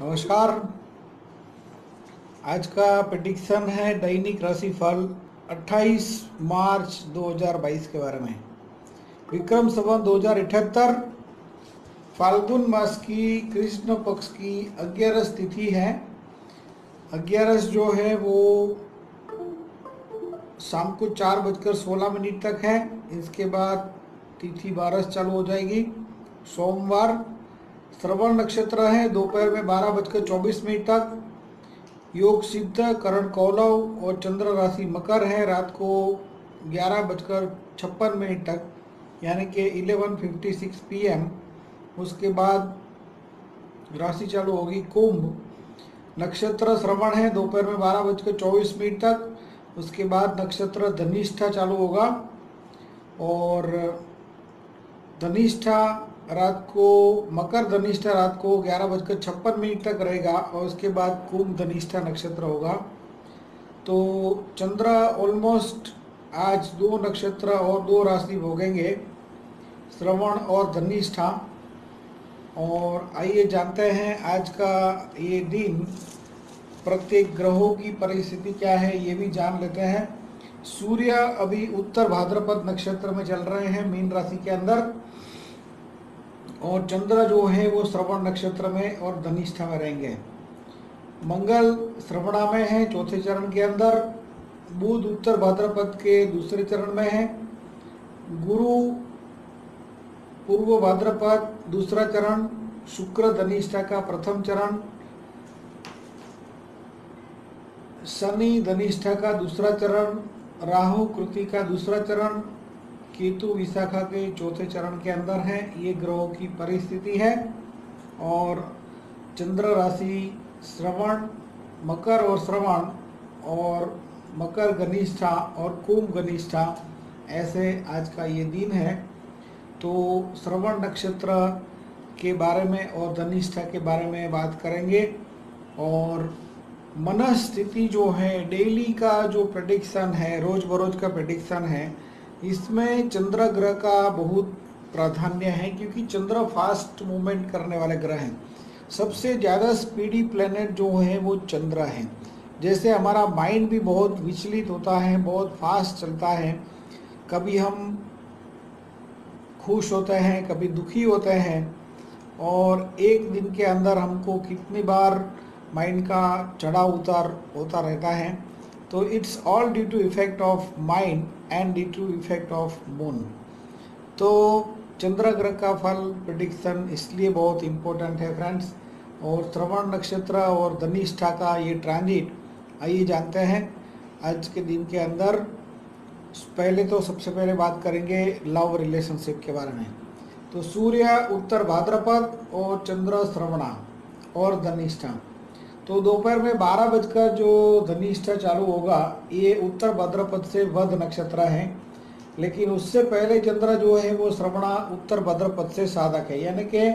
नमस्कार। आज का प्रडिक्शन है दैनिक राशिफल 28 मार्च 2022 के बारे में। विक्रम संवत दो हज़ार फाल्गुन मास की, कृष्ण पक्ष की अग्यारस तिथि है। अग्यारस जो है वो शाम को चार बजकर सोलह मिनट तक है। इसके बाद तिथि बारस चालू हो जाएगी। सोमवार श्रवण नक्षत्र है, दोपहर में बारह बजकर चौबीस मिनट तक। योग सिद्ध, करण कौलव और चंद्र राशि मकर है, रात को ग्यारह बजकर छप्पन मिनट तक, यानी कि eleven fifty six P M उसके बाद राशि चालू होगी कुंभ। नक्षत्र श्रवण है, दोपहर में बारह बजकर चौबीस मिनट तक। उसके बाद नक्षत्र धनिष्ठा चालू होगा और धनिष्ठा रात को मकर धनिष्ठा रात को ग्यारह बजकर छप्पन मिनट तक रहेगा और उसके बाद कुंभ धनिष्ठा नक्षत्र होगा। तो चंद्र ऑलमोस्ट आज दो नक्षत्र और दो राशि भोगेंगे, श्रवण और धनिष्ठा। और आइए जानते हैं आज का ये दिन, प्रत्येक ग्रहों की परिस्थिति क्या है ये भी जान लेते हैं। सूर्य अभी उत्तर भाद्रपद नक्षत्र में चल रहे हैं, मीन राशि के अंदर। और चंद्र जो है वो श्रवण नक्षत्र में और धनिष्ठा में रहेंगे। मंगल श्रवणा में है, चौथे चरण के अंदर। बुध उत्तर भाद्रपद के दूसरे चरण में है। गुरु पूर्व भाद्रपद, दूसरा चरण। शुक्र धनिष्ठा का प्रथम चरण। शनि धनिष्ठा का दूसरा चरण। राहु कृति का दूसरा चरण। केतु विशाखा के चौथे चरण के अंदर है। ये ग्रहों की परिस्थिति है और चंद्र राशि श्रवण, मकर और श्रवण और मकर घनिष्ठा और कुंभ घनिष्ठा, ऐसे आज का ये दिन है। तो श्रवण नक्षत्र के बारे में और धनिष्ठा के बारे में बात करेंगे और मन स्थिति जो है, डेली का जो प्रडिक्शन है रोज बरोज का प्रडिक्शन है इसमें चंद्र ग्रह का बहुत प्राधान्य है, क्योंकि चंद्र फास्ट मूवमेंट करने वाले ग्रह हैं। सबसे ज़्यादा स्पीडी प्लेनेट जो है, वो चंद्र है। जैसे हमारा माइंड भी बहुत विचलित होता है, बहुत फास्ट चलता है। कभी हम खुश होते हैं, कभी दुखी होते हैं, और एक दिन के अंदर हमको कितनी बार माइंड का चढ़ाव उतार होता रहता है। तो it's all due to effect of mind and due to effect of moon तो चंद्र ग्रह का फल प्रडिक्शन इसलिए बहुत इम्पोर्टेंट है फ्रेंड्स और श्रवण नक्षत्र और धनिष्ठा का ये ट्रांजिट आइए जानते हैं, आज के दिन के अंदर पहले तो सबसे पहले बात करेंगे लव रिलेशनशिप के बारे में. तो सूर्य उत्तर भाद्रपद और चंद्र श्रवणा और धनिष्ठा. तो दोपहर में बारह बजकर जो धनिष्ठा चालू होगा, ये उत्तर भद्रपद से वध नक्षत्र है। लेकिन उससे पहले चंद्र जो है, वो श्रवणा उत्तर भद्रपद से साधक है। यानी कि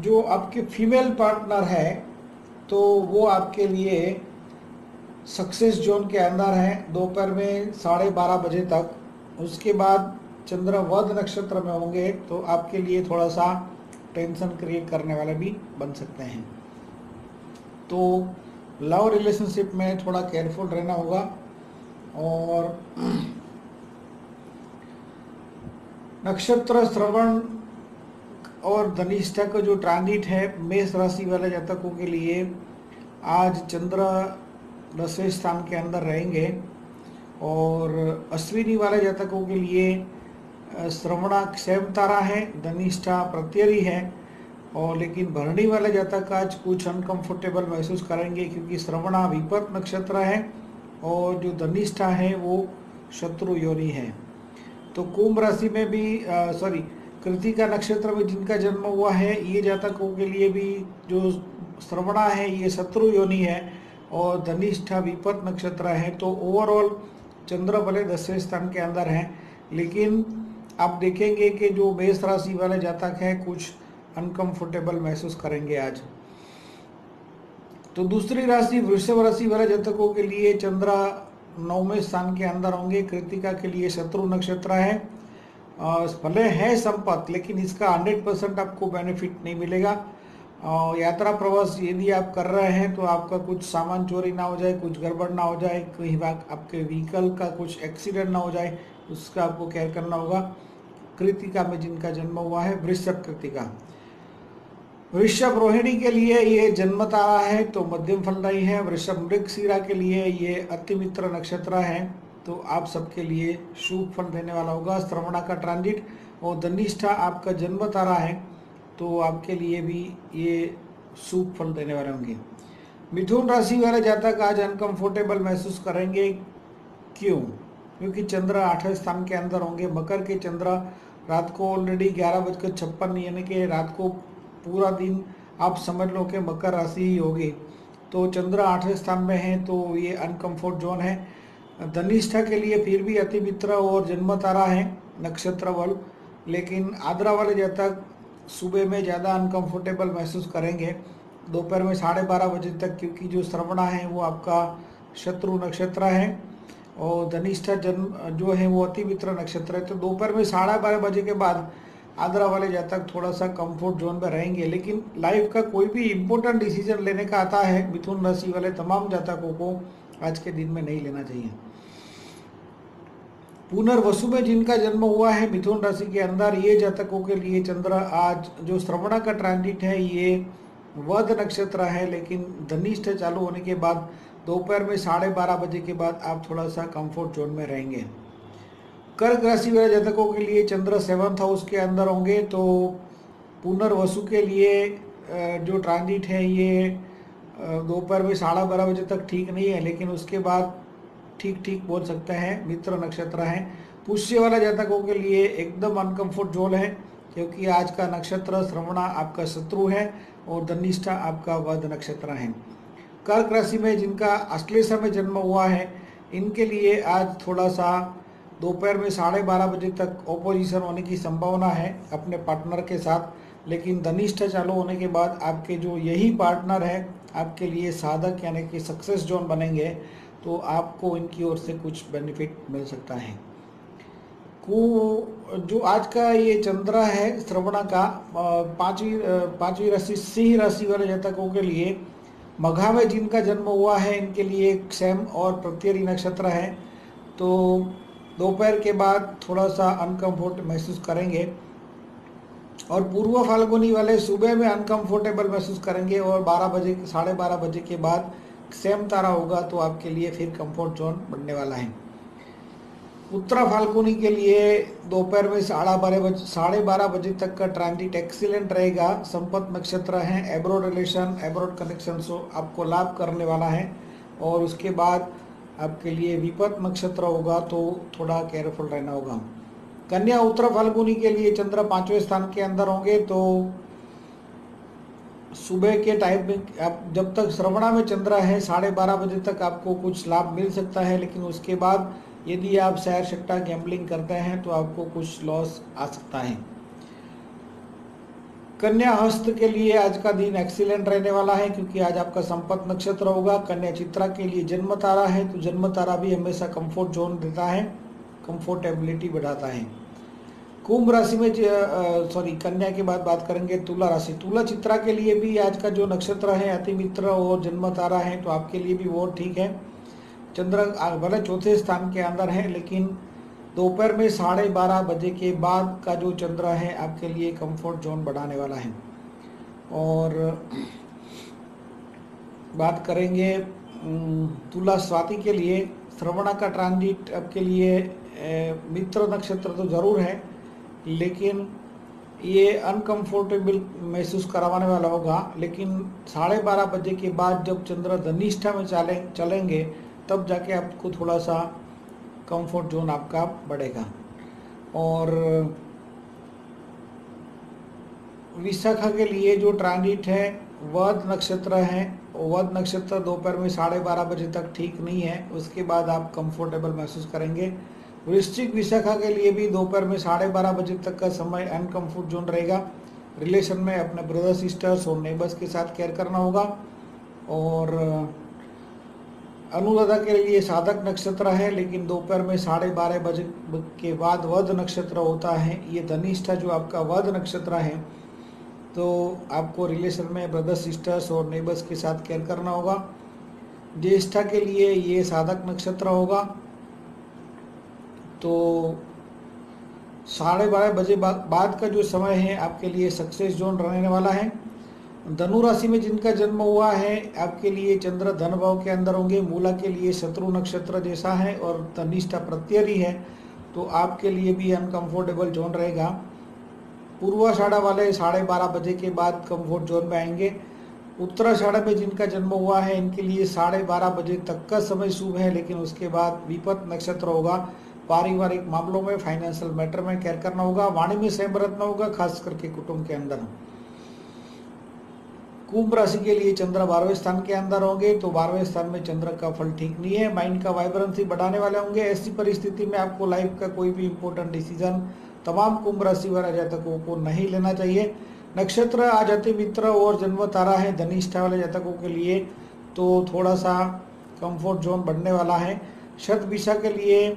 जो आपके फीमेल पार्टनर है तो वो आपके लिए सक्सेस जोन के अंदर है, दोपहर में साढ़े बारह बजे तक। उसके बाद चंद्र वध नक्षत्र में होंगे तो आपके लिए थोड़ा सा टेंशन क्रिएट करने वाले भी बन सकते हैं। तो लव रिलेशनशिप में थोड़ा केयरफुल रहना होगा और नक्षत्र, श्रवण और धनिष्ठा का जो ट्रांजिट है, मेष राशि वाले जातकों के लिए आज चंद्र दसवें स्थान के अंदर रहेंगे और अश्विनी वाले जातकों के लिए श्रवणा क्षैम तारा है, धनिष्ठा प्रत्यरी है, और लेकिन भरणी वाले जातक आज कुछ अनकंफर्टेबल महसूस करेंगे क्योंकि श्रवणा विपत नक्षत्र है, और जो धनिष्ठा है वो शत्रु योनि है। तो कुंभ राशि में भी सॉरी कृतिका नक्षत्र में जिनका जन्म हुआ है, ये जातकों के लिए भी जो श्रवणा है, ये शत्रु योनि है, और धनिष्ठा विपत नक्षत्र है तो ओवरऑल चंद्र भले दसवें स्थान के अंदर हैं। लेकिन आप देखेंगे कि जो मेष राशि वाले जातक हैं, कुछ अनकंफर्टेबल महसूस करेंगे आज। तो दूसरी राशि वृषभ राशि वाले जातकों के लिए चंद्रा नौवें स्थान के अंदर होंगे। कृतिका के लिए शत्रु नक्षत्र है। भले है संपत्ति, लेकिन इसका 100 परसेंट आपको बेनिफिट नहीं मिलेगा। यात्रा प्रवास यदि आप कर रहे हैं तो आपका कुछ सामान चोरी ना हो जाए, कुछ गड़बड़ ना हो जाए कहीं बात आपके व्हीकल का कुछ एक्सीडेंट ना हो जाए, उसका आपको केयर करना होगा। कृतिका में जिनका जन्म हुआ है, वृषभ कृतिका वृषभ रोहिणी के लिए ये जन्म तारा है तो मध्यम फल रही है। वृषभ मृग सीरा के लिए ये अतिमित्र नक्षत्र है तो आप सबके लिए शुभ फल देने वाला होगा। श्रवणा का ट्रांजिट और धनिष्ठा आपका जन्म तारा है। तो आपके लिए भी ये शुभ फल देने वाले होंगे। मिथुन राशि वाले जातक आज अनकंफर्टेबल महसूस करेंगे। क्यों? क्योंकि चंद्र आठवें स्थान के अंदर होंगे। मकर के चंद्र रात को ऑलरेडी ग्यारह बजकर छप्पन यानी कि रात को पूरा दिन आप समझ लो कि मकर राशि ही होगी। तो चंद्र आठवें स्थान में है तो ये अनकम्फर्ट जोन है। धनिष्ठा के लिए फिर भी अति मित्र और जन्म तारा है नक्षत्र बल लेकिन आद्रा वाले जातक सुबह में ज़्यादा अनकंफर्टेबल महसूस करेंगे। दोपहर में साढ़े बारह बजे तक, क्योंकि जो श्रवणा है, वो आपका शत्रु नक्षत्र है और धनिष्ठा जन्म जो है, वो अति मित्र नक्षत्र है। तो दोपहर में साढ़े बारह बजे के बाद आगरा वाले जातक थोड़ा सा कंफर्ट जोन में रहेंगे। लेकिन लाइफ का कोई भी इम्पोर्टेंट डिसीज़न लेने का आता है, मिथुन राशि वाले तमाम जातकों को आज के दिन में नहीं लेना चाहिए। पुनर्वसु में जिनका जन्म हुआ है, मिथुन राशि के अंदर, ये जातकों के लिए चंद्र आज जो श्रवणा का ट्रांजिट है, ये वध नक्षत्र है, लेकिन धनिष्ठ चालू होने के बाद, दोपहर में साढ़े बारह बजे के बाद आप थोड़ा सा कंफर्ट जोन में रहेंगे। कर्क राशि वाले जातकों के लिए चंद्र सेवंथ हाउस के अंदर होंगे तो पुनर्वसु के लिए जो ट्रांजिट है, ये दोपहर में साढ़े बारह बजे तक ठीक नहीं है, लेकिन उसके बाद ठीक ठीक बोल सकते हैं, मित्र नक्षत्र है। पुष्य वाला जातकों के लिए एकदम अनकम्फर्ट जोन है, क्योंकि आज का नक्षत्र श्रवणा आपका शत्रु है और धनिष्ठा आपका वध नक्षत्र है। कर्क राशि में जिनका अश्लेषा में जन्म हुआ है, इनके लिए आज थोड़ा सा दोपहर में साढ़े बारह बजे तक ओपोजिशन होने की संभावना है अपने पार्टनर के साथ, लेकिन धनिष्ठ चालू होने के बाद आपके जो यही पार्टनर है, आपके लिए साधक यानी कि सक्सेस जोन बनेंगे। तो आपको इनकी ओर से कुछ बेनिफिट मिल सकता है। को, जो आज का ये चंद्रा है, श्रवणा का पांचवी पांचवी राशि, सिंह राशि वाले जातकों के लिए मघा में जिनका जन्म हुआ है, इनके लिए क्षम और प्रत्यरी नक्षत्र है। तो दोपहर के बाद थोड़ा सा अनकम्फर्ट महसूस करेंगे और पूर्व फाल्गुनी वाले सुबह में अनकम्फर्टेबल महसूस करेंगे और 12 बजे, साढ़े बारह बजे के बाद सेम तारा होगा तो आपके लिए फिर कंफर्ट जोन बनने वाला है। उत्तरा फाल्गुनी के लिए दोपहर में साढ़े बारह बजे, साढ़े बारह बजे तक का ट्रांजिट एक्सीलेंट रहेगा। संपत नक्षत्र है एब्रोड रिलेशन एब्रोड कनेक्शन आपको लाभ करने वाला है। और उसके बाद आपके लिए विपत नक्षत्र होगा तो थोड़ा केयरफुल रहना होगा। कन्या उत्तर फाल्गुनी के लिए चंद्र पाँचवें स्थान के अंदर होंगे तो सुबह के टाइम में आप जब तक श्रवणा में चंद्र है, साढ़े बारह बजे तक आपको कुछ लाभ मिल सकता है, लेकिन उसके बाद यदि आप सैर सट्टा गैम्बलिंग करते हैं तो आपको कुछ लॉस आ सकता है। कन्या हस्त के लिए आज का दिन एक्सीलेंट रहने वाला है, क्योंकि आज आपका संपत नक्षत्र होगा। कन्या चित्रा के लिए जन्म तारा है तो जन्म तारा भी हमेशा कंफर्ट जोन देता है कंफर्टेबिलिटी बढ़ाता है। कुंभ राशि में सॉरी कन्या के बाद बात करेंगे तुला राशि। तुला चित्रा के लिए भी आज का जो नक्षत्र है, अति मित्र और जन्म तारा है तो आपके लिए भी वो ठीक है। चंद्र भले चौथे स्थान के अंदर है, लेकिन दोपहर में साढ़े बारह बजे के बाद का जो चंद्र है, आपके लिए कंफर्ट जोन बढ़ाने वाला है। और बात करेंगे तुला स्वाति के लिए, श्रवणा का ट्रांजिट आपके लिए मित्र नक्षत्र तो ज़रूर है। लेकिन ये अनकंफर्टेबल महसूस करवाने वाला होगा। लेकिन साढ़े बारह बजे के बाद जब चंद्र धनिष्ठा में चले, चलेंगे, तब जाके आपको थोड़ा सा कंफर्ट जोन आपका बढ़ेगा। और विशाखा के लिए जो ट्रांजिट है वध नक्षत्र है। वध नक्षत्र दोपहर में साढ़े बारह बजे तक ठीक नहीं है। उसके बाद आप कंफर्टेबल महसूस करेंगे। वृश्चिक विशाखा के लिए भी दोपहर में साढ़े बारह बजे तक का समय अनकम्फर्ट जोन रहेगा। रिलेशन में अपने ब्रदर सिस्टर्स और नेबर्स के साथ केयर करना होगा। और अनुराधा के लिए साधक नक्षत्र है, लेकिन दोपहर में साढ़े बारह बजे के बाद वध नक्षत्र होता है। ये धनिष्ठा जो आपका वध नक्षत्र है। तो आपको रिलेशन में ब्रदर सिस्टर्स और नेबर्स के साथ केयर करना होगा। ज्येष्ठा के लिए ये साधक नक्षत्र होगा। तो साढ़े बारह बजे बाद का जो समय है, आपके लिए सक्सेस जोन रहने वाला है। धनु राशि में जिनका जन्म हुआ है, आपके लिए चंद्र धन भाव के अंदर होंगे। मूला के लिए शत्रु नक्षत्र जैसा है और तनिष्ठा प्रत्यरी है तो आपके लिए भी अनकंफर्टेबल जोन रहेगा। पूर्वाषाढ़ा वाले साढ़े बारह बजे के बाद कंफर्ट जोन में आएँगे। उत्तराषाढ़ में जिनका जन्म हुआ है, इनके लिए साढ़े बारह बजे तक का समय शुभ है, लेकिन उसके बाद विपत नक्षत्र होगा। पारिवारिक मामलों में फाइनेंशियल मैटर में केयर करना होगा वाणी में सहम बरतना होगा, खास करके कुटुंब के अंदर। कुंभ राशि के लिए चंद्र बारहवें स्थान के अंदर होंगे तो बारहवें स्थान में चंद्र का फल ठीक नहीं है माइंड का वाइब्रेंसी बढ़ाने वाले होंगे। ऐसी परिस्थिति में आपको लाइफ का कोई भी इंपॉर्टेंट डिसीज़न तमाम कुंभ राशि वाले जातकों को नहीं लेना चाहिए। नक्षत्र आ जाते मित्र और जन्म तारा है, धनिष्ठा वाले जातकों के लिए तो थोड़ा सा कंफर्ट जोन बढ़ने वाला है। शत विषा के लिए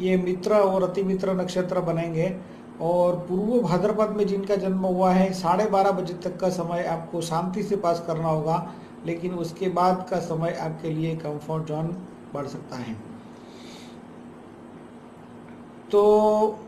ये मित्र और अति मित्र नक्षत्र बनेंगे। और पूर्व भाद्रपद में जिनका जन्म हुआ है, साढ़े बारह बजे तक का समय आपको शांति से पास करना होगा, लेकिन उसके बाद का समय आपके लिए कंफर्ट जोन बढ़ सकता है। तो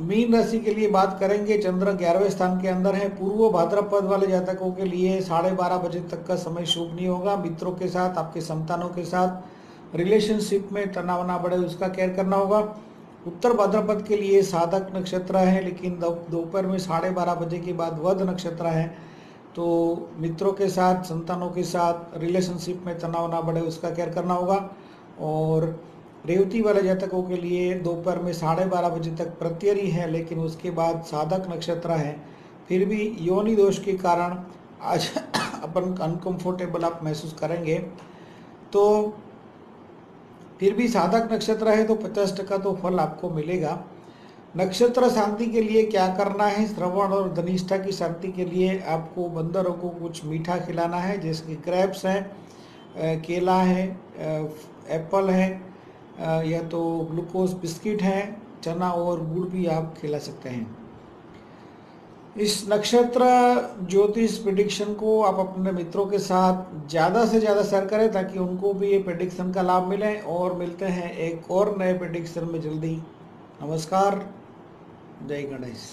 मीन राशि के लिए बात करेंगे, चंद्र ग्यारहवें स्थान के अंदर है। पूर्व भाद्रपद वाले जातकों के लिए साढ़े बारह बजे तक का समय शुभ नहीं होगा। मित्रों के साथ, आपके संतानों के साथ रिलेशनशिप में तनाव ना बढ़े, उसका केयर करना होगा। उत्तर भाद्रपद के लिए साधक नक्षत्र है, लेकिन दोपहर में साढ़े बारह बजे के बाद वध नक्षत्र है। तो मित्रों के साथ, संतानों के साथ रिलेशनशिप में तनाव ना बढ़े, उसका केयर करना होगा। और रेवती वाले जातकों के लिए दोपहर में साढ़े बारह बजे तक प्रत्यरी है, लेकिन उसके बाद साधक नक्षत्र है। फिर भी योनि दोष के कारण आज अपन अनकंफर्टेबल आप महसूस करेंगे। तो फिर भी साधक नक्षत्र है तो पचास टका तो फल आपको मिलेगा। नक्षत्र शांति के लिए क्या करना है? श्रवण और धनिष्ठा की शांति के लिए आपको बंदरों को कुछ मीठा खिलाना है, जैसे कि क्रैप्स हैं केला है एप्पल है या तो ग्लूकोज बिस्किट है, चना और गुड़ भी आप खिला सकते हैं। इस नक्षत्र ज्योतिष प्रिडिक्शन को आप अपने मित्रों के साथ ज़्यादा से ज़्यादा शेयर करें ताकि उनको भी ये प्रिडिक्शन का लाभ मिले और मिलते हैं एक और नए प्रिडिक्शन में जल्दी। नमस्कार। जय गणेश।